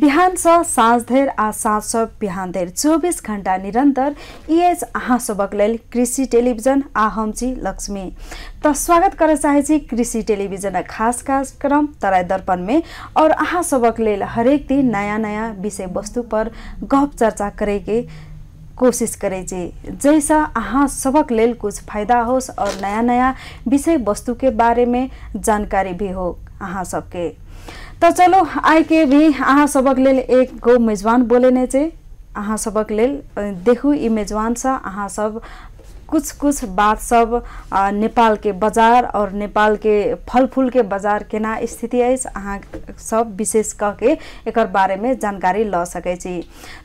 बिहान स साँझ धेर आ साँझ स बिहान धेर। चौबिस घण्टा निरन्तर इएच सबक लेल कृषि टेलिभिजन आ हम छी लक्ष्मी। त स्वागत करे चाहे छी कृषि टेलिभिजन खास कार्यक्रम तराई दर्पण में और अहाँ सबक लेल हरेक दिन नया नया विषय वस्तु पर गप चर्चा करे के कोशिश करे छी जैसा अहाँ सबक लेल कुछ फायदा होस और नया नया विषय वस्तु के बारे में जानकारी भी हो अहाँ सबके त चलो आइके भी अहाँ सबक लेल एक गो मेजबान बोलेने छै अहाँ सबक लेल देखू ई मेजबानसँ अहाँ सब कुछ कुछ बात सब नेपालके बजार आओर नेपालके फलफुलके बजार केना स्थिति अछि अहाँ सब विशेष कऽ के एकर बारेमे जानकारी लऽ सकै छी।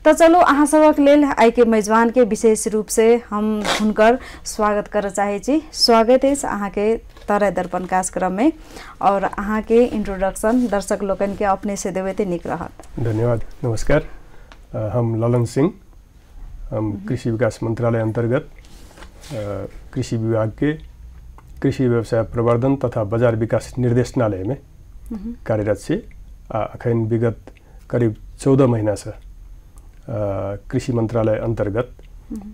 तऽ चलू अहाँ सबक लेल आइके मेजबानके विशेष रूपसँ हम हुनकर स्वागत कर चाहै छी। स्वागत अछि अहाँके तरह दर्पण कार्यक्रम में और अहाँ के इंट्रोडक्शन दर्शक लोगन के अपने से देवे ते निक रहत। धन्यवाद। नमस्कार। हम ललन सिंह हम कृषि विकास मंत्रालय अंतर्गत कृषि विभाग के कृषि व्यवसाय प्रवर्धन तथा बाज़ार विकास निर्देशनालय में कार्यरत छी। अखन विगत करीब चौदह महीना से कृषि मंत्रालय अंतर्गत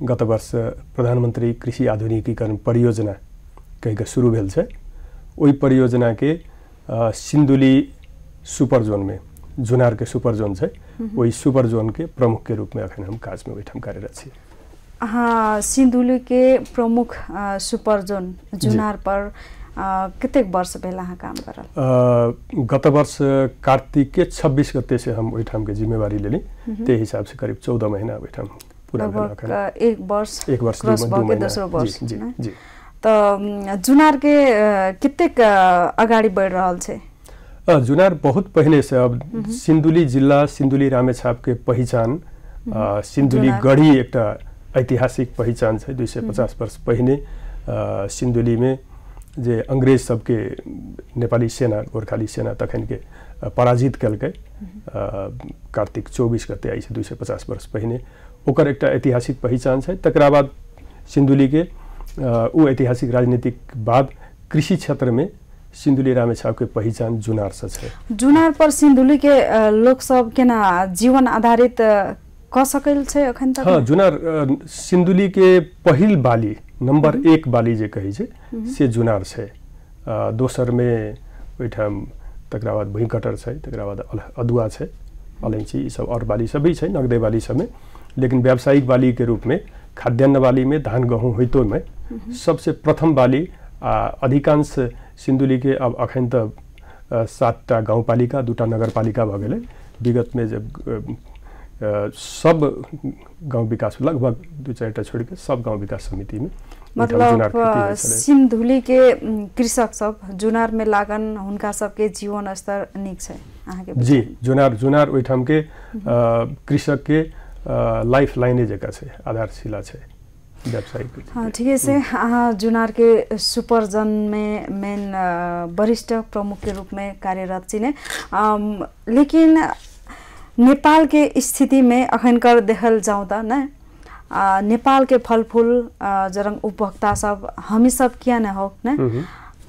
गत वर्ष प्रधानमंत्री कृषि आधुनिकीकरण परियोजना कहिके शुरू भेल छै ओहि परियोजनाके सिन्धुली सुपर जोनमे जुनारके सुपर जोन छै ओहि सुपर जोनके प्रमुखके रूपमे एखन हम काजमे ओहिठाम कार्यरत छी। अहाँ सिन्धुलीके प्रमुख सुपर जोन जुनार पर कतेक वर्ष भेल अहाँ काम करल? गत वर्ष कार्तिकके छब्बिस गतेसँ हम ओहिठामके जिम्मेवारी लेली। त्यही हिसाबसँ करिब चौध महिना ओहिठाम पुरा एक वर्ष एक वर्ष दोस्रो वर्ष जी जी। अम, जुनार के कतेक अगाडि बढ़ि रहल जुनार बहुत पहले से अब सिन्धुली जिल्ला सिन्धुली रामेछाप के पहिचान अ, सिन्धुली गढी एकटा ऐतिहासिक पहिचान छै दुई सय पचास वर्ष पहिने अ, सिन्धुली में जे अंग्रेज़ सबके नेपाली सेना गोर्खाली सेना तखन के पराजित केलकै कार्तिक चौबीस गते आई दुई सय पचास वर्ष पहिने। ओकर एकटा ऐतिहासिक पहिचान छै तकरा बाद के ऊ ऐतिहासिक राजनीतिक बाद कृषि क्षेत्र में सिन्धुली रामेछाप के पहिचान जुनार से छै। जुनार पर सिन्धुली के सब केना जीवन आधारित क सकल छै अखन तक? हाँ जुनार अ, सिन्धुली के पहिल बाली नंबर एक बाली जे कहै छै से जुनार छै। दोसर में ओहिठाम तकरा बाद भुइँकटर छै तकरा बाद अदुआ छै अलैँची ई सब और बाली सब भी छै नगदे बाली सब में लेकिन व्यावसायिक बाली के रूप में खाद्यान्न बाली में धान गहूँ होइतो में सबसे प्रथम बाली अधिकांश सिन्धुली के अब अखन सातटा गाउँपालिका दूटा नगरपालिका भऽ गेलै विगत में जब सब गाँव विकास लगभग दू चार छोड़ के सब गाँव विकास समिति में मतलब। सिन्धुली के कृषक सब जुनार में लागन हुनका सबके जीवन स्तर निक जी? जुनार जुनार ओहिठाम के कृषक के लाइफ लाइने जकाँ छै आधारशिला छै हाँ ठीके से अहाँ जुनार के सुपरजन में मेन वरिष्ठ प्रमुख के रूप में कार्यरत छिने लेकिन नेपाल के स्थिति में अखनकर देखल त न नेपाल के फलफूल अ, जरंग उपभोक्ता सब हमी सब किया न हो न।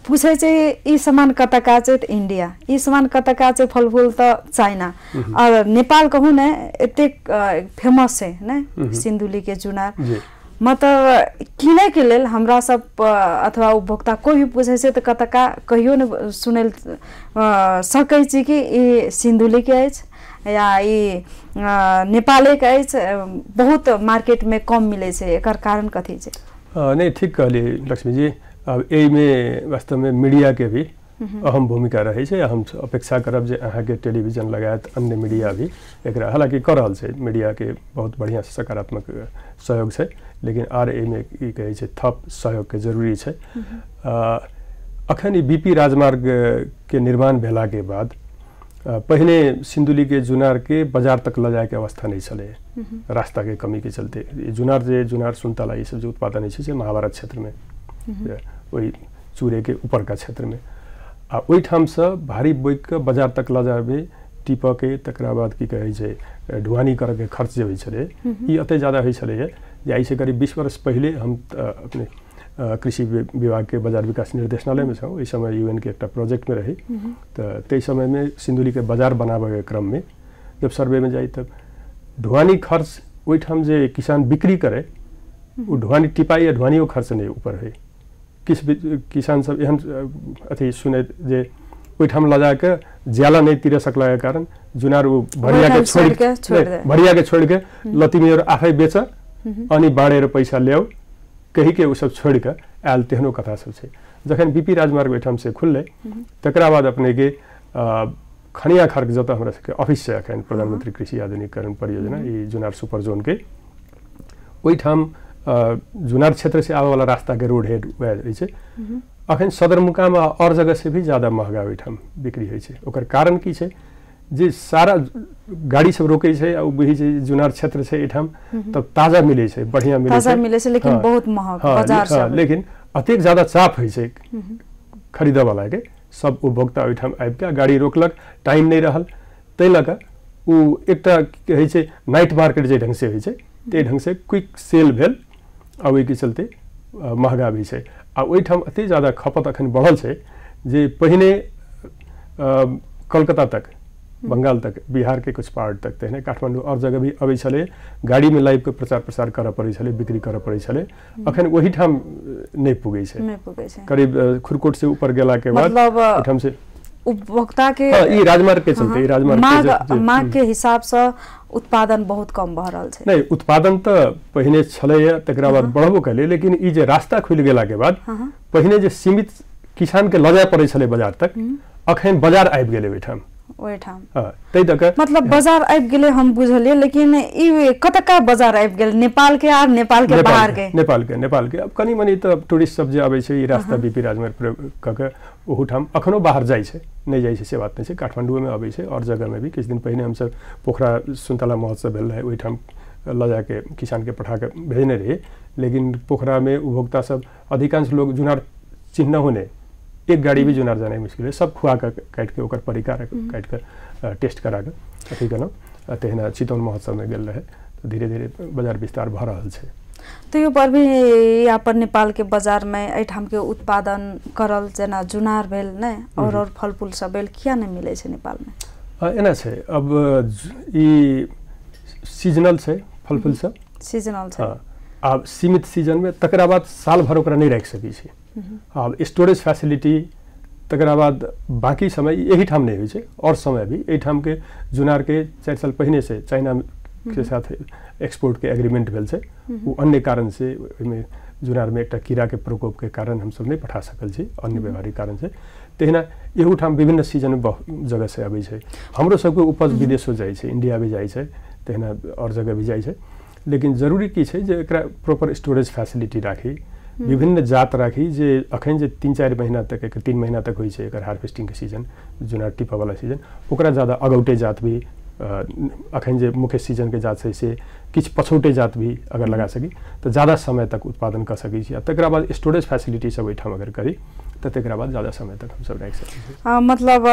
पूछे चाहिँ यी सामान कताका चाहिँ इन्डिया यी सामान कताका चाहिँ फलफूल त चाइना और नेपाल कहूँ न अ, फेमस छै न? सिन्धुली के जुनार। मतलब किने के लेल हमरा सब अथवा उपभोक्ता भी पूछे छै त कतका कहियो न सुनल अ, सकै छी कि ई सिन्धुली के अछि या ई अ, नेपाले के अछि बहुत मार्केट में कम मिलै छै एकर कारण कथी छै? नहीं ठीक कहलिए लक्ष्मी अब एहि में वास्तव में मीडिया के भी अहम भूमिका रहे छै हम अपेक्षा करब जे अहाँ के टेलीविज़न लगायत अन्य मीडिया भी एकरा हालाँकि कर रहल छै मीडिया के बहुत बढ़िया सकारात्मक सहयोग छै लेकिन आर एहि में ई कहै छै थप सहयोग के ज़रूरी छै अ, अखन ई बीपी राजमार्ग के निर्माण भेला के बाद पहिने सिन्धुली के जुनार के बाज़ार तक ल जाए के अवस्था नहीं छलै रास्ता के कमी के चलते जुनार जे जुनार सुनतला ई सब जे उत्पादन होइ छै से महाभारत क्षेत्र में जे चूड़े के ऊपर का क्षेत्र में। आ ओहिठाम से भारी बोइक के बाज़ार तक ल जाबे टीप के तकरा बाद की कहै छै ढुआनी खर्च जे होइ छलै ई एते ज़्यादा होइ जे आई से करीब बीस वर्ष पहले हम अपने कृषि विभाग के बाज़ार विकास निर्देशनालय में छौँ। ओहि समय यूएन के एकटा प्रोजेक्ट में रही। तऽ ताहि समय में सिन्धुली के बाज़ार बनाबे के क्रम में जब सर्वे में जाई तब ढुआनी खर्च ओहिठाम जे किसान बिक्री करे वो ढुआनी टिपाई या ढुआनियो खर्च नहीं ऊपर है किछु किसान सब एहन अथी सुनैत जे ओहिठाम लऽ जाके ज्याला नहि तिर सकलाके कारण जुनार ओ भरियाके छोड़ि भरियाके छोड़िके ल तिमीहरू आफै बेच अनि बाँडेर पैसा ल्याऊ कहीके सब छोड़िके आयल तेहनो कथासभ छै। जखन बीपी राजमार्ग ओहिठामसँ खुललै तकरा बाद अपनेके खनिया खर्क जतऽ हमरा सबके ऑफिस छै एखन प्रधानमन्त्री कृषि आधुनिकीकरण परियोजना ई जुनार सुपर जोनके ओहिठाम जुनार क्षेत्र से आबे वाला रास्ता के रोड हेड वएह छै अखन सदरमुकाम आ और जगह से भी ज्यादा महंगा ओहिठाम बिक्री होइ छै ओकर कारण की छै जे सारा गाड़ी सब रोकै छै आ बुझै छै जुनार क्षेत्र छै एहिठाम तब ताजा मिलै छै बढ़िया मिलै ताजा छै मिलै छै लेकिन हाँ, बहुत महग हाँ, बाजार हाँ, लेकिन अतेक ज्यादा चाप होइ छै खरीदऽ वाला के सब उपभोक्ता ओहिठाम आबि कऽ गाड़ी रोकलक टाइम नहि रहल। ताहि लऽ कऽ ओ एकटा की कहै छै नाइट मार्केट जे ढङ्ग से होइ छै ताहि ढङ्ग से क्विक सेल भेल। आ ओहिके चलते महगा भी छै। आ ओहिठाम एतेक ज़्यादा खपत अखन बढ़ल छै जे पहिने कलकत्ता तक बंगाल तक बिहार के कुछ पार्ट तक तेहने काठमांडू और जगह भी अबै छलै। गाड़ी में लाइव के प्रचार प्रसार करऽ पड़ै छलै बिक्री करऽ पड़ै छलै। अखन ओहिठाम अ, नहि पुगै छै। करीब अ, खुरकोट से ऊपर गेला के बाद मतलब ओहिठाम से उपभोक्ता के ई राजमार्ग चलते ई राजमार्ग मांग मांग। के हिसाब से उत्पादन बहुत कम भऽ रहल छै। नहीं उत्पादन तऽ पहिने छलैया तकरा बाद बढ़बो कयलै लेकिन ई जे रास्ता खुलि गेला के बाद। पहिने जे सीमित किसान के लऽ जाय पड़ै छलै बाजार तक अखन बाजार आबि गेलै ओहिठाम। ओहिठाम। हाँ, मतलब बाज़ार आबि गेलै हम बुझलियै लेकिन ई कतका बाज़ार आबि गेल? नेपाल के आ नेपाल के बाहर के नेपाल के नेपाल के अब कनी मनी तऽ टूरिस्ट सब जे आबै छै ई रास्ता बीपी राजमार्ग प्रयोग कऽ के ओहूठाम अखनो बाहर जाइ छै। नहि जाइ छै से बात नहि छै। काठमांडूमे अबै छै और जगह में भी। किछु दिन पहिने हमसब पोखरा सुन्तला महोत्सव भेल रहै ओहिठाम लऽ जाके किसान के पठा के भेजने रही लेकिन पोखरा में उपभोक्ता सब अधिकांश लोग जुनार चिन्ह होने। एक गाड़ी भी जुनार जाना मुश्किल है। सब खुआ काटि के ओकर परिका काटि के अ, टेस्ट करा के अथी केलहुँ तहिना चितौन महोत्सव में गेल रहै। तऽ धीरे धीरे बाजार विस्तार भऽ रहल छै। तैयो पर भी अपन नेपाल के बाजार में एहिठाम के उत्पादन करल जेना जुनार भेल ने और और फल फूल सब भेल किया नहि मिलै छै नेपाल में अ, एना छै। अब ई सीजनल छै फल फूल सब। सीजनल छै। हाँ, आब सीमित सीज़न में तकरा बाद साल भर ओकरा नहीं राखि सकै छी। आब स्टोरेज फैसिलिटी तकरा बाद बाकी समय यही ठाम नहीं होइ छै और समय भी। एहिठाम के जुनार के चारि साल पहिने से चाइना के साथ एक्सपोर्ट के एग्रीमेंट भेल छै। ओ अन्य कारण से ओहिमे जुनार में एकटा कीड़ा के प्रकोप के कारण हमसब नहीं पठा सकल छी अन्य व्यवहारिक कारण से। तहिना एहू ठाम विभिन्न सीज़न में बहुत जगह से अबै छै। हमरो सबके उपज विदेशो जाइ छै इंडिया भी जाइ छै तहिना और जगह भी जाइ छै। लेकिन ज़रूरी की छै जे एकरा प्रॉपर स्टोरेज फैसिलिटी राखी विभिन्न जात राखी जे अखन जे तीन चारि महीना तक एक तीन महीना तक होइ छै एकर हार्वेस्टिंग के सीज़न टिपऽ वाला सीज़न ओकरा ज़्यादा अगौटे जात भी अखन जे मुख्य सीज़न के जात छै से किछु पछौटे जात भी अगर लगा सकी तऽ ज़्यादा समय तक उत्पादन कऽ सकै छी। आ तकरा बाद स्टोरेज फैसिलिटी सब ओहिठाम अगर करी तकरा बाद ज़्यादा समय तक हम सब सकै। छी आ, मतलब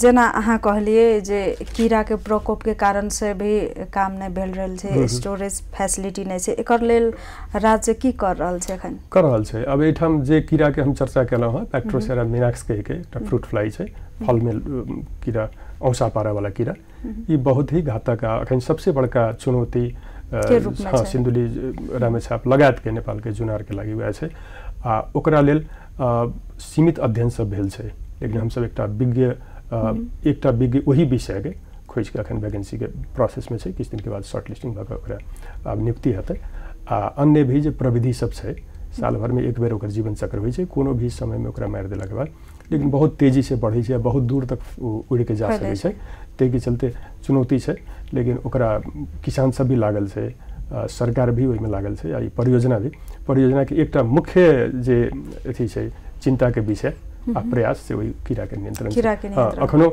जेना अहाँ कहलिए जे कीड़ा के प्रकोप के कारण से भी काम नहीं भेल रहल छै स्टोरेज फैसिलिटी नहीं छै एकर लेल राज्य की कर रहल छै एखन? कर रहल छै। अब एहिठाम जे कीड़ा के हम चर्चा केलहुँ हँ पैक्ट्रोसेरा मिनाक्स कहि के एकटा फ्रूट फ्लाई छै फल में कीड़ा औसा पारा वाला कीड़ा ये बहुत ही घातक आ अखन सबसे बड़का चुनौती हाँ छै। सिन्धुली रामेछाप लगायत के नेपाल के जुनार के लागि वएह छै। आ ओकरा लेल सीमित अध्ययन सब भेल छै लेकिन हमसब एकटा विज्ञ अ, एकटा विज्ञ ओही विषय के खोजि के अखन वैकेंसी के प्रोसेस में छै किछु दिन के बाद शॉर्ट लिस्टिंग भऽ कऽ ओकरा आब नियुक्ति हेतै। आ अन्य भी जे प्रविधि सब छै साल भर में एक बेर ओकर जीवन चक्र होइ छै कोनो भी समय में ओकरा मारि देला के बाद लेकिन बहुत तेज़ी से बढ़ै छै आ बहुत दूर तक उड़ि के जा सकै छै। ताहिके चलते चुनौती छै लेकिन ओकरा किसान सब भी लागल छै सरकार भी ओहिमे लागल छै आ ई परियोजना भी। परियोजनाके एकटा मुख्य जे अथी छै चिन्ताके विषय आ प्रयास से ओहि कीड़ाके नियन्त्रण हँ अखनो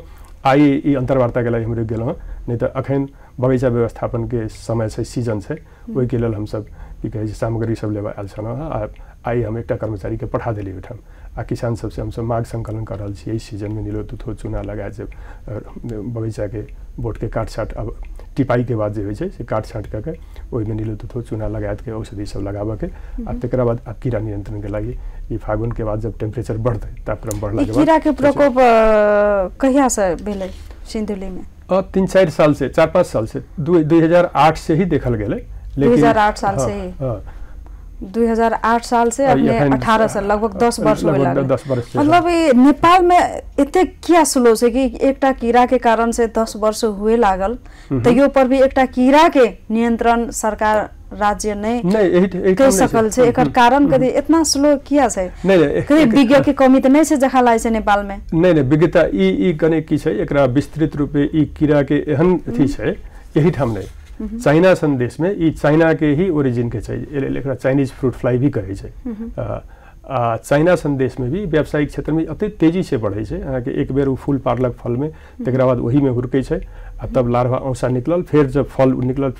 आइ ई अन्तर्वार्ताके लागि हमरो गेलहुँ हँ नहि तऽ अखन बगैचा व्यवस्थापनके समय छै सीजन छै ओहिके लेल हमसब की कहै छै सामग्री सब लेबऽ आयल छलहुँ हँ आ आइ हम एकटा कर्मचारीके पठा देली ओहिठाम आ किसान सभसँ हमसब माघ सङ्कलन कऽ रहल छी। एहि सीजनमे नीलो तुथो चूना लगा जे बगैचाके बोटके काट छाट आब टिपाई के बाद जे होइ छै से काट छाट कऽ के ओहिमे तत्व चूना लगायत के औषधि सब लगाबऽ के आ तकरा बाद आब कीड़ा नियंत्रण के लागि ई फागुन के बाद जब टेम्परेचर बढ़ते तापक्रम बढ़ला लगे के बाद कीड़ा के प्रकोप कहिया से भेलै सिंधुली में तीन चार साल से चार पाँच साल से दू हज़ार आठ से ही देखल गेलै 2008 साल से? हाँ, 2008 साल से अपने एखन- 18 से लगभग 10 वर्ष हुए लगभग लागल 10 वर्ष से, मतलब नेपाल में एते किया स्लो छै कि एकटा कीड़ा के कारण से 10 वर्ष हुए लागल तैयो पर भी एकटा कीड़ा के नियंत्रण सरकार राज्य एहि कह सकल छै एकर कारण कथी इतना स्लो किया छै एक- विज्ञ के कमी त नहीं छै जखा लागै छै नेपाल में? नहीं नहीं विज्ञता ई ई कने की छै एकरा विस्तृत रूपे ई कीड़ा के एहन अथी छै यही ठाम नहीं चाइना संदेश में ई चाइना के ही ओरिजिन के छै एहि एकरा चाइनीज़ फ्रूट फ्लाई भी कहै छै। आ, आ चाइना संदेश में भी व्यावसायिक क्षेत्र में अति तेज़ी से बढ़ै छै। अहाँके एक बेर उ फूल पारलक फल में तकरा बाद वही में हुरकै छै आ तब लार्वा औसा निकलल फेर जब फल निकलल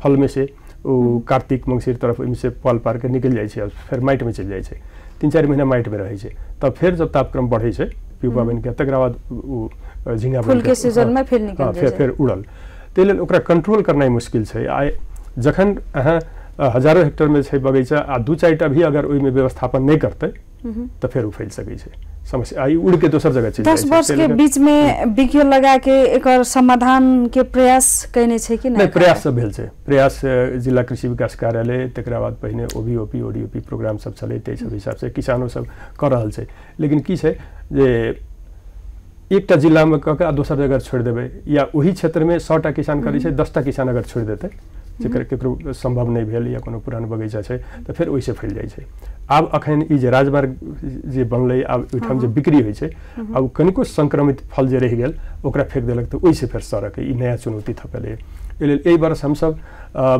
फल में से ओ कार्तिक मंगसिर तरफ़ ओहिमे से फल पार के निकलि जाइ छै आ फेर माटि में चलि जाइ छै। तीन चारि महीना माटि में रहै छै। तब फेर जब तापक्रम बढ़ै छै बनि के तकरा बाद ओ झिंगा फूल के सीज़न में फेर निकलि जाइ छै। फेर उड़ल। ताहि लेल ओकरा कंट्रोल करनाइ मुश्किल छै। आ जखन अहाँ हज़ारों हेक्टेयर में छै बगीचा आ दू चारि टा भी अगर ओहिमे व्यवस्थापन नहीं करते तो फिर ओ फैल सकै छै। समस्या आ ई उड़ के दोसर जगह चलि दस वर्ष के बीच में विज्ञ लगा के एकर समाधान के प्रयास कैने छै कि नहीं प्रयास सब भेल छै। प्रयास जिला कृषि विकास कार्यालय तकरा बाद पहिने ओबी ओपी ओडीओपी प्रोग्राम सब छलै ताहि सब हिसाब से किसानो सब कऽ रहल छै। लेकिन की छै जे एकटा जिलामे कऽ के आ दोसर जगह छोड़ि देबै। या ओही क्षेत्रमे सौ टा किसान करै छै दस टा किसान अगर छोड़ि देतै जेकर केकरो संभव नहि भेल या कोनो पुरान बगीचा छै तऽ फेर ओहिसे फैल जाइ छै। आब अखन ई जे राजमार्ग जे बनलै आब ओहिठाम जे बिक्री होइ छै आब कनिको संक्रमित फल जे रहि गेल ओकरा फेंक देलक तऽ ओहिसे फेर सड़क ई नया चुनौती थपेलै एहि लेल एहि वर्ष हमसब अ,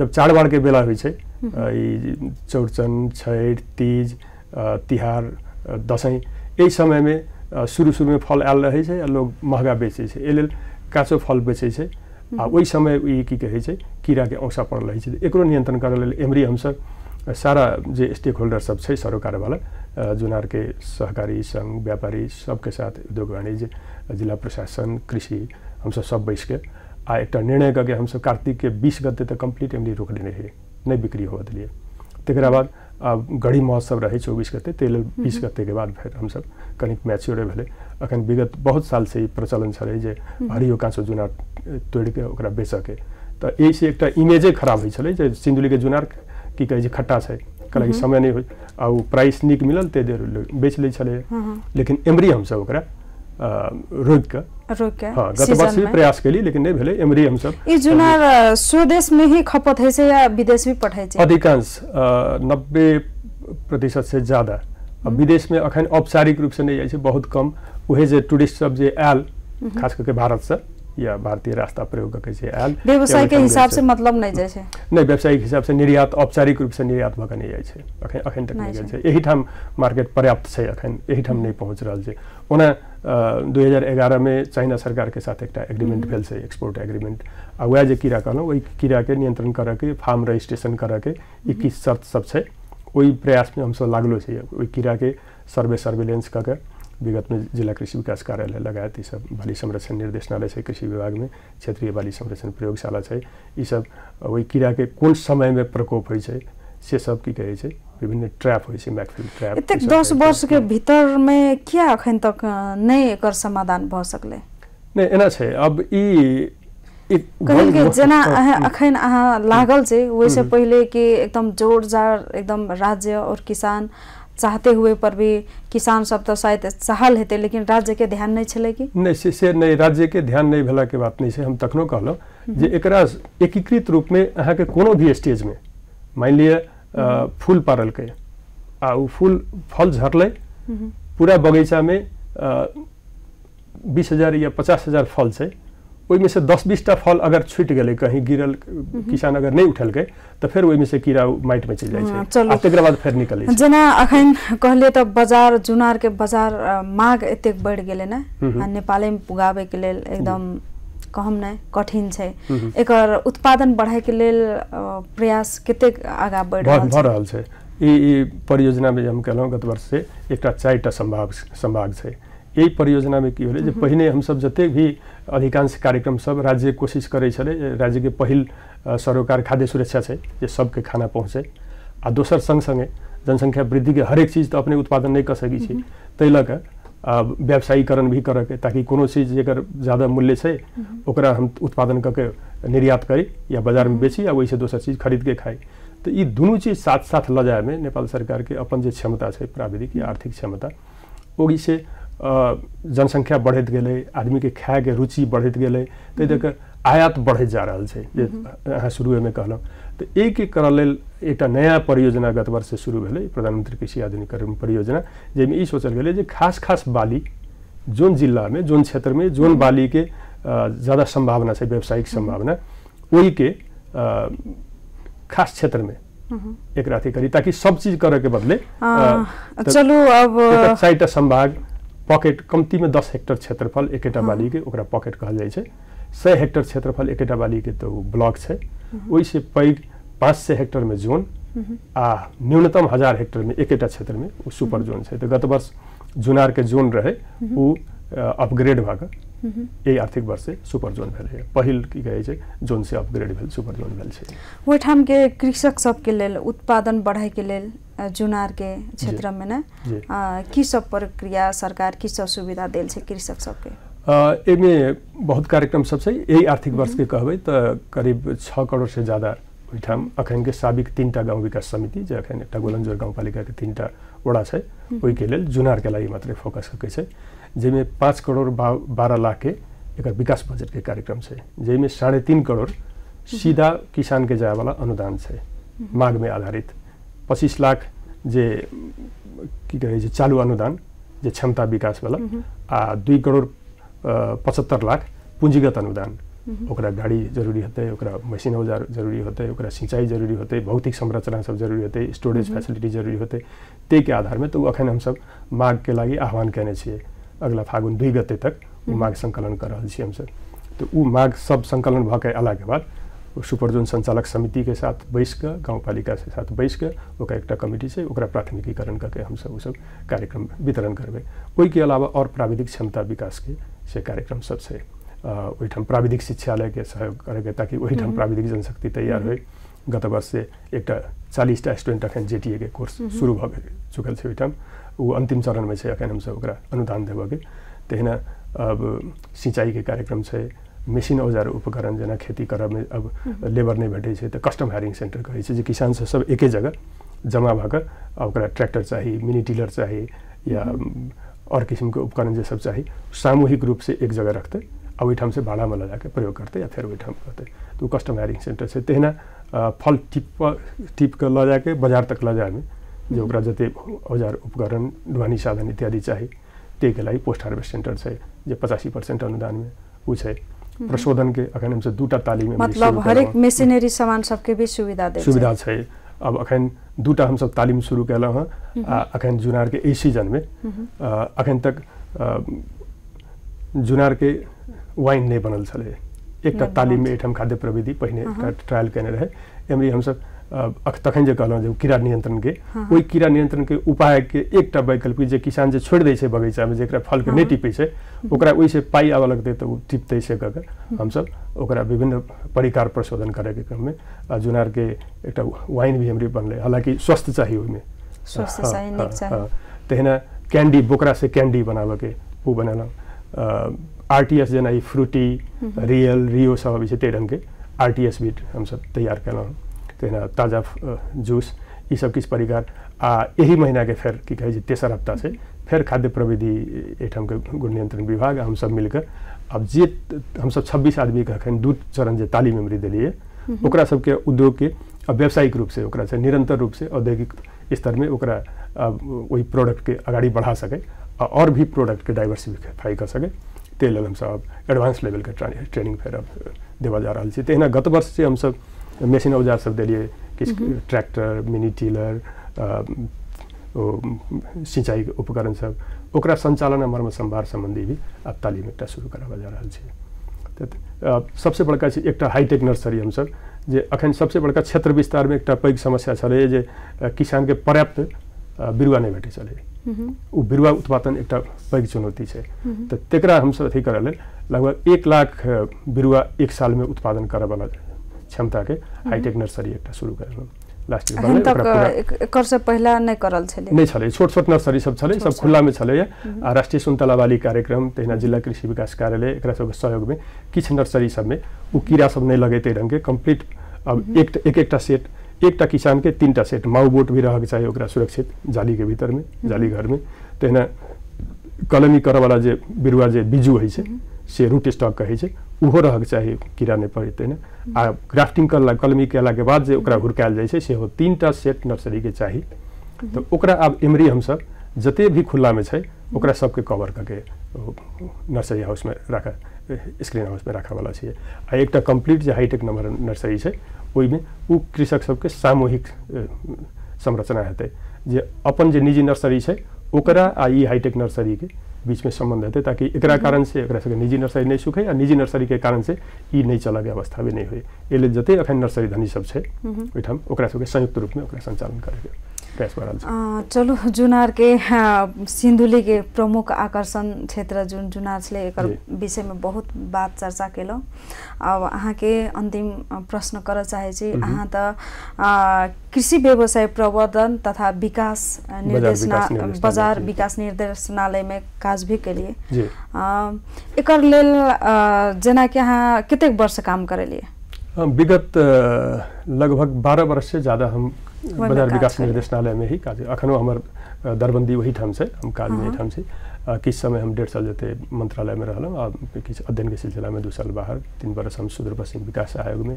जब चाड़ बाड़ के बेला होइ छै ई चौड़चन छठि तीज तिहार दसैँ एहि समयमे शुरू शुरूमे फल आयल रहै छै आ लोग महगा बेचै छै एहि लेल काँचो फल बेचै छै आ ओहि समय ई की कहै छै कीड़ाके औसा पड़ल रहै छै एकरो नियंत्रण करऽ लेल एमरी हमसब सारा जे स्टेक होल्डर सब छै सरोकारवाला अ, जुनारके सहकारी संघ व्यापारी सबके साथ उद्योग वाणिज्य जिला प्रशासन कृषि हमसब सब बैस के आ एकटा निर्णय करके हमसब कार्तिक के बीस गते तक कंप्लीट एमरी रोक देने रहिए नहि बिक्री होबऽ देलिए तकरा बाद गढ़ी महोत्सव रहे चौबीस गते ताहि लेल बीस गते के बाद फेर हमसब कनिक मैच्योरे भेलै। अखन विगत बहुत साल से प्रचलन छलै जे हरियो काँचो जुनार तोड़ि के ओकरा बेचऽके तऽ एहिसँ एकटा इमेजे खराब छलै जे सिन्धुलीके जुनार की कहै छै खट्टा छै। कहलक समय नहीं हो प्राइस निक मिलल ते देर बेच लै छलै। लेकिन एमरी हमसब ओकरा रोकि कऽ हाँ गत वर्ष भी। प्रयास केली लेकिन नहीं भेलै एमरी हमसब ई जुनार स्वदेश में ही खपत है छै या विदेश भी पठाइ छै अधिकांश नब्बे प्रतिशत से ज़्यादा। अब विदेश में अखन औपचारिक रूप से नहीं जाइ छै बहुत कम। उहे जे टूरिस्ट सब जे आयल खास करके भारत से या भारतीय रास्ता प्रयोग करके जे आयल व्यवसाय के हिसाब से। मतलब नहीं जाइ छै? नहीं व्यावसायिक हिसाब से निर्यात औपचारिक रूप से निर्यात भऽ नहीं जाइ छै। अखन अखन तक नहीं गेल छै। छै। एहिठाम मार्केट पर्याप्त छै अखन एहिठाम नहीं पहुँच रहल छै। ओना दू हज़ार एगारह में चाइना सरकार के साथ एक एग्रीमेंट भेल छै एक्सपोर्ट एग्रीमेंट आ वएह जे कीड़ा कहलहुँ ओहि कीड़ा के नियंत्रण करऽ के फार्म रजिस्ट्रेशन करऽ के ई किछु शर्त सब छै। ओहि प्रयास में हमसब लागलो छै ओहि कीड़ा के सर्वे सर्वेलेंस कऽ के विगत में जिला कृषि विकास कार्यालय लगायत ई सब बाली संरक्षण निर्देशनालय से कृषि विभाग में क्षेत्रीय बाली संरक्षण प्रयोगशाला है ई सब। ओहि कीड़ा के कौन समय में प्रकोप छै से सब की कहै छै विभिन्न ट्रैप होइ छै ट्रैप एतेक दस वर्ष के। भीतर में किया अखन तक नहीं एकर समाधान भ सकलै? नहि एना छै अब ई एक कहिल के जेना हाँ, अखन अहाँ लागल छै वैसे पहिले कि एकदम ज़ोर जार एकदम राज्य और किसान चाहते हुए पर भी किसान सब तो शायद चाहल हेतै लेकिन राज्य के ध्यान नहीं छलै कि? नहि से से नहि राज्यके ध्यान नहि भेलाके बात नहि छै हम तखनो कहलहुँ जे एकरा एकीकृत रूपमे अहाँके कोनो भी स्टेजमे मानि लिअ अ, फूल पारलकै। आ ओ फूल फल झरलै पूरा बगैचामे बीस हज़ार या पचास हज़ार फल छै। ओहिमे से दस बीसटा फल अगर छुटि गेलै कहीं गिरल किसान अगर नहि उठेलकै तऽ फेर ओहिमे से कीड़ा माटिमे चलि जाइ छै। चलू। आ तकर बाद फेर निकलै छै। जेना अखन कहलिए तऽ बाज़ार जुनार के बाज़ार माग एतेक बढ़ि गेलै ने हम्म। आ नेपाले में पुगाबे के लेल एकदम कहम नहि कठिन छै। हम्म। एकर उत्पादन बढ़ाए के लेल अ, प्रयास कतेक आगाँ बढ़ि भऽ रहल भऽ रहल छै। ई ई परियोजनामे हम कहलहुँ गत वर्ष से एकटा चारिटा संभाग संभाग छै। एहि परियोजनामे की भेलै जे पहिने हमसब जतेक भी अधिकांश कार्यक्रम सब राज्य कोशिश करै छलै जे राज्यके पहिल सरोकार खाद्य सुरक्षा छै जे सबके खाना पहुँचै। आ दोसर संग संगे जनसंख्या वृद्धिके हरेक चीज़ तऽ अपने उत्पादन नहि कऽ सकै छी। ताहि लऽ कऽ व्यवसायीकरण भी करके ताकि कोनो चीज़ जेकर ज़्यादा मूल्य छै ओकरा हम उत्पादन करके निर्यात करी या बाज़ार में बेची या वैसे दोसर चीज़ खरीद के खाई तो ये दुनू चीज़ साथ साथ ल जाए में नेपाल सरकार के अपन जे क्षमता छै प्राविधिक या आर्थिक क्षमता ओहि से जनसंख्या बढ़ैत गेलै आदमी के खाए के रुचि बढ़ैत गए तक आयात बढ़ैत जा रहल छै जे अहाँ शुरुएमे तऽ एहिके करऽ लेल एकटा नया परियोजना गत वर्ष शुरू भेलै प्रधानमंत्री कृषि आधुनिकीकरण परियोजना जाहिमे ई सोचल गेलै जे खास खास बाली जोन जिल्लामे जोन क्षेत्रमे जोन बालीके ज्यादा सम्भावना छै व्यावसायिक सम्भावना ओहिके खास क्षेत्रमे एकरा अथी करी ताकि सब चीज करऽ के बदले आ, चलू अब चारिटा संभाग पॉकेट कम्तीमे दस हेक्टर क्षेत्रफल एकेटा बालीके ओकरा पॉकेट कहल जाइ छै। सय हेक्टर क्षेत्रफल एकेटा बालीके तऽ ओ ब्लॉक छै। ओहिसे पैघ पाँच सय हेक्टरमे जोन आ न्यूनतम हज़ार हेक्टर हेक्टरमे एकेटा क्षेत्रमे ओ सुपर जोन छै। तऽ गत वर्ष जुनारके जोन रहै ओ अपग्रेड भऽ कऽ एहि आर्थिक वर्ष से सुपर जोन भेलै पहिल की कहै छै जोन से अपग्रेड भेल सुपर जोन भेल छै। के कृषक सबके लेल उत्पादन बढ़ाई के लेल अ, जुनार के क्षेत्र में ने। की सब प्रक्रिया सरकार की सब सुविधा देल छै कृषक सबके? अ, एहिमे बहुत कार्यक्रम सब छै एहि आर्थिक वर्षके कहबै तऽ करीब छः करोड़ से ज़्यादा ओहिठाम अखनके साबिक तीनटा गाउँ विकास समिति जे अखन एकटा गोलनजोर गाउँपालिकाके तीनटा वडा छै ओहिके लेल जुनारके लागि मात्रै फोकस करै छै जाहिमे पाँच करोड़ बा बारह लाखके एकर विकास बजटके कार्यक्रम छै जाहिमे साढे तीन करोड़ सीधा किसानके जायवाला अनुदान छै मागमे आधारित। पच्चिस लाख जे की कहै छै चालू अनुदान जे क्षमता विकासवाला आ दुई करोड़ पचहत्तर लाख पूंजीगत अनुदान। ओकरा गाड़ी ज़रूरी होतै ओकरा मशीन औज़ार ज़रूरी होतै ओकरा सिंचाई ज़रूरी होतै भौतिक संरचना सब ज़रूरी होतै स्टोरेज फैसिलिटी ज़रूरी होते ते के आधार में तो अखन हमसब मागके लागि आह्वान केने छियै। अगला फागुन दुई गते तक ओ माग संकलन कर रहल छियै हमसब। तऽ ओ माग सब संकलन भऽ के अयलाके बाद सुपर जोन संचालक समिति के साथ बैस कऽ गाउँपालिका के साथ बैस के ओकर एकटा कमिटी छै ओकरा प्राथमिकीकरण करके हमसब ओसब कार्यक्रम वितरण करबै। ओहिके अलावा और प्राविधिक क्षमता विकासके से कार्यक्रम सब छै अ, ओहिठाम प्राविधिक शिक्षालयके सहयोग करैके ताकि ओहिठाम प्राविधिक जनशक्ति तैयार होइ। गत वर्ष से एकटा चालीसटा स्टूडेंट अखन जेटीए के कोर्स शुरू भऽ चुकल छै ओहिठाम। ओ अंतिम चरणमे छै अखन हमसब ओकरा अनुदान देबऽके तहिना अब सिंचाईके कार्यक्रम छै मेसिन औज़ार उपकरण जेना खेती करबमे अब लेबर नहि भेटै छै तऽ कस्टम हायरिंग सेंटर कहै छै जे किसान सब सब एके जगह जमा भऽ कऽ ओकरा ट्रैक्टर चाही मिनी टिलर चाही या और किस्मके उपकरण जे सब चाही सामूहिक रूप से एक जगह रखतै आ ओहिठाम से भाड़ामे लऽ जाके प्रयोग करते या फेर ओहिठाम करतै। ओ कस्टम हायरिंग सेंटर छै तहिना फल टिप टिप के लऽ जाके बाज़ार तक लऽ जायमे जे ओकरा जते औज़ार उपकरण ढुवानी साधन इत्यादि चाही के लागि पोस्ट हार्वेस्ट सेंटर छै जे पचासी परसेंट अनुदानमे ओ छै प्रशोधनके अखन हमसब दूटा तालीम मतलब हरेक केलहुँ। मशीनरी सामान सबके भी सुविधा छै सुविधा छै अब अखन दूटा हम सब तालीम शुरू कल हँ। आ अखन जुनारके एहि सीज़न में अखन तक जुनार के वाइन नहीं बनल छे एक तालीम में एहिठाम खाद्य प्रविधि पहिने एकटा ट्रायल कने रहै। एमरी हमसब अ, अख- तखन जे कहलहुँ जे कीड़ा नियंत्रणके ओहि कीड़ा नियंत्रणके उपायके एकटा वैकल्पिक जे किसान जे छोड़ि दै छै बगीचामे जेकरा फलके नहि टिपै छै ओकरा ओहिसे पाइ आबऽ लगतै तऽ ओ टिपतै से कऽ कऽ। ओकरा विभिन्न परिकार प्रशोधन करैके क्रममे आ जुनारके एकटा वाइन भी हमरे बनलै हालाँकि स्वस्थ चाही ओहिमे हाँ, हाँ। हाँ। तहिना कैंडी बोकरा से कैंडी बनाबऽके ओ बनेलहुँ। आर टी एस जेना ई फ्रूटी रियल रियो सब अबै छै ताहि रङ्गके आर टी एस भी हमसब तैयार तहिना ताज़ा जूस ई सब किछु परिकार? आ एहि महीनाके फेर की कहै तेसर हफ़्ता से फिर खाद्य प्रविधि एठम के गुण नियंत्रण विभाग हम सब मिलकर अब जे हमसब छब्बीस आदमीके अखन दू चरण जे तालीम देलियै ओकरा सबके उद्योगके अब व्यावसायिक रूप से ओकरा से निरंतर रूप से औद्योगिक स्तरमे ओकरा अब प्रोडक्ट के अगाडि बढ़ा सकै और भी प्रोडक्टके डाइवर्सिफाई कर सकै। ताहि लेल अब एडवांस लेवल के ट्रेनिंग फेर अब देबऽ जा रहा है तहना गत वर्ष से हमसब मेसिन औज़ार सब देलियै किछु ट्रैक्टर मिनी टीलर सिंचाई उपकरण सब। ओकरा संचालन आ मर्म संभार संबंधी भी आब तालीम एकटा शुरू कराबऽ जा रहल छी। तऽ अ, सबसे बड़का एकटा हाईटेक नर्सरी हमसब जे अखन सबसे बड़का क्षेत्र विस्तारमे एकटा पैघ समस्या छलै जे किसानके पर्याप्त बिरुआ नहि भेटै छलै। ओ बिरुवा उत्पादन एकटा पैघ चुनौती छै। तऽ तेकरा हमसब अथी करऽ लेल लगभग एक लाख बिरुआ एक सालमे उत्पादन करऽवला क्षमताके हाईटेक नर्सरी एकटा शुरू करेलहुँ लास्ट ईयर तक एकर से पहला नहीं करल छलै। नहीं छलै छोट छोट नर्सरी सब छलै सब छोट। खुल्लामे छलैए। आ राष्ट्रिय सुन्तला बाली कार्यक्रम तहिना जिल्ला कृषि विकास कार्यालय एकरा सबके सहयोगमे किछु नर्सरी सबमे ओ कीड़ा सब नहि लगेतै रङ्गके कम्प्लीट अब एक एक एकटा सेट एकटा किसानके तीनटा सेट माउ बोट भी रहके चाही ओकरा सुरक्षित जालीके भीतरमे जाली घरमे तहिना कलमी करऽवला जे बिरुवा जे बिजू होइ छै से रूट स्टॉक कहै छै। ओहो रहके चाही कीड़ा नहि पड़तै ने। आ ग्राफ्टिंग करला कलमी केलाके बाद जे ओकरा हुरकायल जाइ छै सेहो तीनटा सेट नर्सरीके चाही। तऽ ओकरा आब एमरी हमसब जते भी खुल्लामे छै ओकरा सबके कवर करके नर्सरी हाउसमे राखा स्क्रीन हाउसमे राखऽवला छियै। आ एकटा कंप्लीट जे हाईटेक नम्बर नर्सरी छै ओहिमे ओ कृषक सबके सामूहिक संरचना हेतै। जे अपन जे निजी नर्सरी छै ओकरा आ ई हाईटेक नर्सरीके बीचमे सम्बन्ध हेतै ताकि एकरा कारण से एकरा सबके निजी नर्सरी नहि सुखै आ निजी नर्सरीके कारण से ई नहि चलऽके अवस्था भी नहि एहि लेल जते एखन नर्सरी धनी सब छै ओहिठाम ओकरा सबके संयुक्त रूपमे ओकरा सञ्चालन करैके चलू जुनार के सिन्धुली के प्रमुख आकर्षण क्षेत्र जुन जुनार छलै एकर। विषयमे बहुत बात चर्चा केलहुँ। अब अहाँके अन्तिम अ, प्रश्न करऽ चाहै छी। अहाँ अ, कृषि व्यवसाय प्रवर्धन तथा विकास निर्देशना विकास निर्देशनालय, बजार। विकास निर्देशनालयमे काज भी केलिए एकर लेल अ, जेनाकि अहाँ कतेक वर्ष काम करेलिए विगत लगभग बारह वर्ष से ज़्यादा हम बाजार विकास। निर्देशनालय में ही काज अखनो हमर दरबंदी वही ठाम छै हम काज में। ठाम अ, किछु समय हम डेढ़ साल जते मंत्रालय में रहलहुँ आ किछु अध्ययन के सिलसिला में दू साल बाहर तीन बरस हम सुदूर पश्चिम विकास आयोग में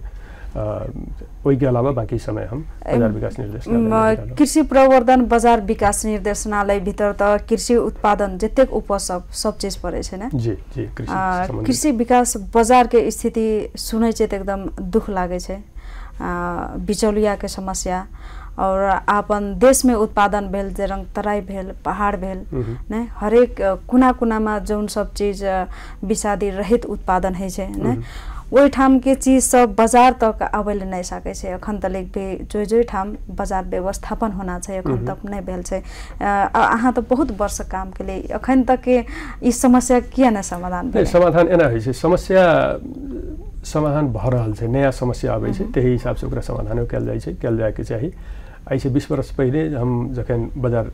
ओहिके अलावा बाकी समय हम बाजार विकास निर्देशनालय। कृषि प्रवर्धन बजार विकास निर्देशनालय भित्र त कृषि उत्पादन जतेक उपज सब सब चीज पड़ै छै ने जी जी कृषि कृषि विकास बजारके स्थिति सुनै छै तऽ एकदम दुख लागै छै बिचौलियाके समस्या और आपन देशमे उत्पादन भेल जे रंग तराई भेल पहाड़ भेल। ने? हरेक कुना कुनामा जौन सब चीज विषादी रहित उत्पादन होइ छै ने? ओहि ठाम के चीज सब बाजार तक आबै ले नहि सकै छै। अखन तक भी जो जो ठाम बाजार व्यवस्थापन होना छै अखन तक नहि भेल छै। अहाँ तऽ बहुत वर्ष काम केलिए अखन तक के ई समस्या किया नहि समाधान भेलै? समाधान एना होइ छै समस्या समाधान भऽ रहल छै नया समस्या आबै छै ताहि हिसाबसँ ओकरा समाधानो कयल जाइ छै कयल जायके चाही। एहिसँ बीस वर्ष पहले हम जखन बाज़ार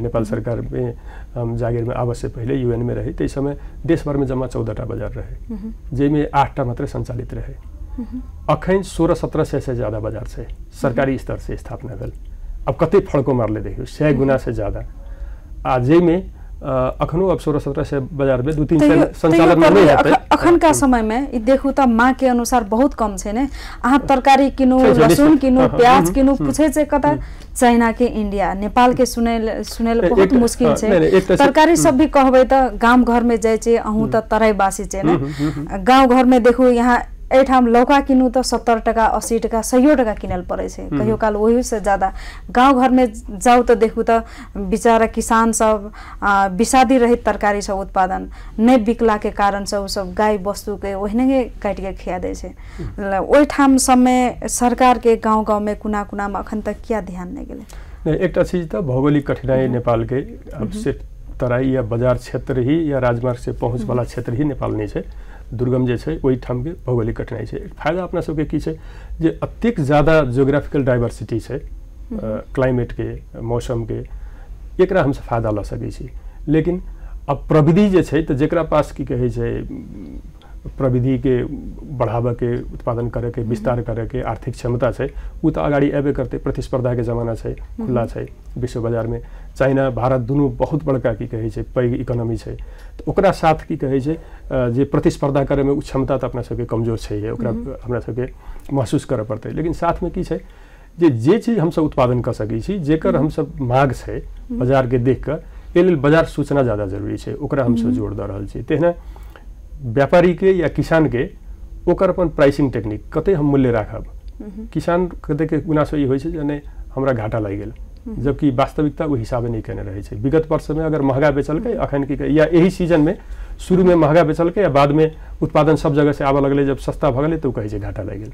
नेपाल सरकार में हम जागीर में आवश्यक पहले यूएन में रहे ते समय देशभर में जमा चौदह टा बाज़ार रहे जाहिमे आठटा मात्र संचालित रहे। अखन सोलह सत्रह सय से ज़्यादा बाज़ार से सरकारी स्तर से स्थापना भेल। अब कते फड़को मारले देखियो सय गुना से ज़्यादा। आ जैमे अखनो अब सोह्र सत्र सय बाजारमे दू तीन सय सञ्चालन तैयो नहि पर हेतै अख- अखनका समयमे ई देखू तऽ माँ के अनुसार बहुत कम छै ने। अहाँ तरकारी किनू लहसुन निश्चित। किनू प्याज किनू पूछे छै कतऽ चाइना के इंडिया। नेपाल के सुनै सुनै ए- बहुत मुश्किल छै। तरकारी सब भी कहबै तऽ गाम घर में जाइ छै अहूँ तऽ तराईवासी छै ने। गाँव घर में देखू यहाँ एहि ठाम लौका किनू तऽ सत्तर टका अस्सी टका सैयो टका किनल पड़ै छै। कहियो काल ओहिसँ ज्यादा गाउँ घरमे जाउ तऽ देखू तऽ बिचारा किसानसभ विषादी रहित तरकारी सब उत्पादन नहि बिकलाके कारणसँ ओसभ गाई वस्तुके ओहिने काटिके खिया दै छै। ओहि ठाम सबमे सरकारके गाउँ गाउँमे कुना कुनामा अखन तक किया ध्यान नै गेलै? नै एकटा चीज त भौगोलिक कठिनाई नेपालके आब से तराई या बजार क्षेत्र ही या राजमार्ग से पहुँचवाला क्षेत्र ही नेपाल नै छै। दुर्गम जे छै के भौगोलिक कठिनाई है फ़ायदा अपना सबके की छै जे ज़्यादा जियोग्राफिकल डाइवर्सिटी है क्लाइमेट के मौसम के एकरा हम फ़ायदा लऽ सकै छी। लेकिन अब प्रविधि जे छै तऽ जेकरा पास कि कहै छै प्रविधि के बढ़ाबऽ के उत्पादन करे के विस्तार करे के आर्थिक क्षमता छै उ तऽ अगाडि एबे करतै प्रतिस्पर्धा के जमाना छै खुला छै विश्व बाज़ार में। चाइना भारत दुनू बहुत बड़का की कहै छै पैघ इकोनॉमी छै। तऽ ओकरा साथ की कहै छै जे प्रतिस्पर्धा करे में उ क्षमता तऽ अपना सबके कमज़ोर छै ओकरा हमरा सबके महसूस करे पड़तै। लेकिन साथ में की छै जे जे चीज़ हमसब उत्पादन कऽ सकै छी जेकर हमसब मांग छै बाज़ार के देख एहि लेल बाज़ार सूचना ज़्यादा ज़रूरी छै ओकरा हमसब ज़ोर दऽ रहल छी। तहिना व्यापारी के या किसान के ओकर अपन प्राइसिंग टेक्निक कते हम मूल्य राखब। किसान कते के गुनासो ई होइ छै जने हमरा घाटा लागि गेल। जबकि वास्तविकता ओ हिसाब नहीं कने रहे छै। विगत वर्ष में अगर महँगा बेचलकै अखन की या एही में शुरू में महँगा बेचलकै या बाद में उत्पादन सब जगह से आबऽ लगलै जब सस्ता भऽ गेलै तऽ ओ कहै छै घाटा लागि गेल।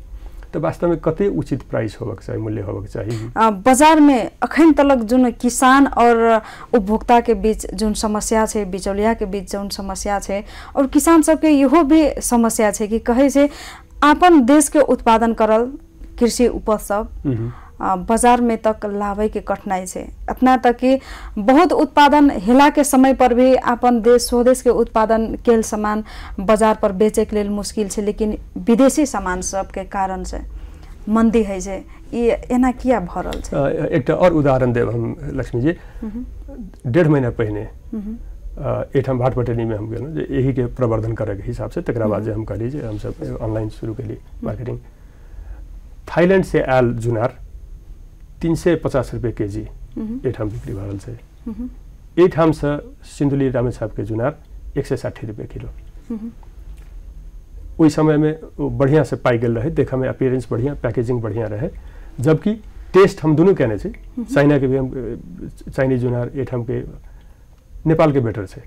तऽ वास्तव में कते उचित प्राइस होबक चाही मूल्य होबक चाही। अ, बाजार में अखन तलक जुन किसान और उपभोक्ता के बीच जुन समस्या छै बिचौलिया के बीच जुन समस्या छै और किसान सबके इहो भी समस्या छै कि कहै छै आपन देश के उत्पादन करल कृषि उपज सब बाज़ार में तक लावे के कठिनाई छै। इतना तक कि बहुत उत्पादन हेला के समय पर भी अपन देश स्वदेश के उत्पादन केल सामान बाज़ार पर बेचे के लेल मुश्किल छै लेकिन विदेशी सामान सब के कारण से मंदी है छै ई एना किया भ रहल छै? एकटा और उदाहरण देब हम लक्ष्मी जी। डेढ़ महीना पहिने अ, एहिठाम भाट पटेनीमे हम गेलहुँ जे एहिके प्रवर्धन करैके हिसाबसँ तकरा बाद जे हम कहली जे हमसब ऑनलाइन शुरू केली मार्केटिंग थाईलैंड से आयल जुनार तीन सय पचास रुपये के जी एहिठाम बिक्री भऽ रहल छै एहिठामसँ सिन्धुली रामेछापके जुनार एक सय साठी रुपये किलो। ओहि समयमे ओ बढ़िआँ से पाइ गेल रहै देखयमे अपियरेंस बढ़िआँ पैकेजिंग बढ़िआँ रहै जबकि टेस्ट हम दुनू केने छी चाइनाके भी हम चाइनीज़ जुनार एहिठामके नेपालके बेटर छै।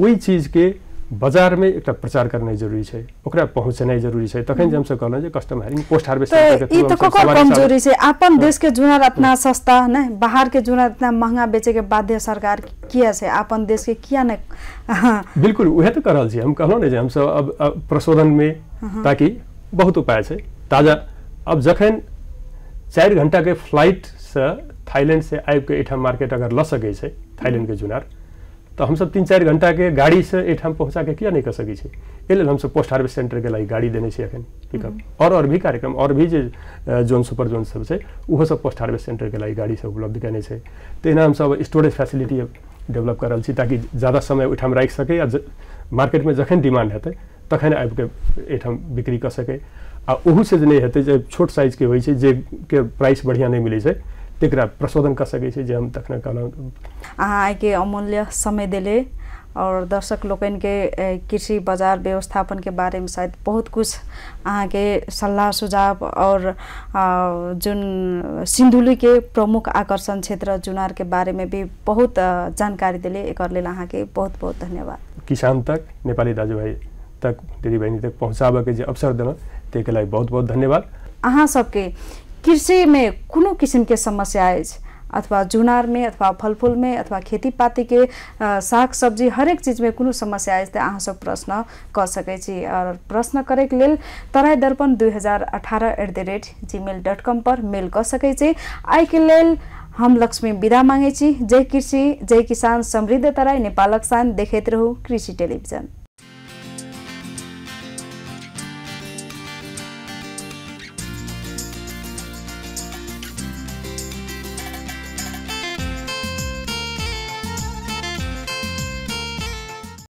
ओहि चीजके बाजारमे एकटा प्रचार करनाइ ज़रूरी छै ओकरा पहुँचनाइ ज़रूरी छै। तखन जे कहलहुँ जे कस्टम हायरिंग पोस्ट हार्वेस्ट तो ई तो ककर कमज़ोरी छै? अपन देश के जुनार इतना सस्ता नै बाहर के जुनार इतना महँगा बेचे के बाध्य सरकार किया छै? अपन देश के किया नै? बिल्कुल उहे कह रहल छी। हम कहलहुँ ने जे हमसब अब, अब प्रशोधनमे ताकि बहुत उपाय छै। ताज़ा अब जखन चारि घंटाके फ्लाइटसँ थाईलैंडसँ आबि कऽ एहिठाम मार्केट अगर लऽ सकै छै थाईलैंडके जुनार तऽ हमसब तीन चार घंटा चारि घंटाके गाड़ीसँ एहिठाम पहुँचाके किया नहि कऽ सकै छी? एहि लेल हमसब पोस्ट हार्वेस्ट सेंटरके लागि गाड़ी देने छी एखन पिकअप और और भी कार्यक्रम और भी जे जोन सुपर जोन सब छै ओहो सब पोस्ट हार्वेस्ट सेंटरके लागि गाड़ी सब उपलब्ध केने छै। तहिना हमसब स्टोरेज फैसिलिटी डेवलप कर रहल छी ताकि ज़्यादा समय ओहिठाम राखि सकै आ मार्केटमे जखन डिमांड हेतै तखन आबि कऽ एहिठाम बिक्री कऽ सकै। आ ओहूसँ जे नहि हेतै जे छोट साइजके होइ छै जे के प्राइस बढ़िआँ नहि मिलै छै तकरा प्रशोधन कऽ सकै छै जे हम तखने कहलहुँ अहाँ आइके अमूल्य समय देले और दर्शक लोकनि के कृषि बाजार व्यवस्थापन के बारे में शायद बहुत कुछ अहाँके सल्लाह सुझाव और जुन सिन्धुली के प्रमुख आकर्षण क्षेत्र जुनार के बारे में भी बहुत जानकारी दिले। एकर लेल अहाँके बहुत बहुत धन्यवाद। किसान तक नेपाली दाजुभाइ तक दिदी बहिनी तक पहुँचाबयके जे अवसर देलहुँ ताहिके लागि बहुत बहुत धन्यवाद। अहाँ सबके कृषि में कोनो किसिम के समस्या अछि अथवा जुनार में अथवा फलफूल में अथवा खेती पाती के साग सब्जी हरेक चीज में कोनो समस्या अछि तऽ अहाँ प्रश्न कऽ सकै छी। प्रश्न करैके लेल तराई दर्पण दुई हजार अठारह at the rate G mail dot com पर मेल कऽ सकै छी। आइके लेल हम लक्ष्मी विदा मांगे छी। जय कृषि जय किसान समृद्ध तराई नेपालक शान देखैत रहू कृषि टेलिभिजन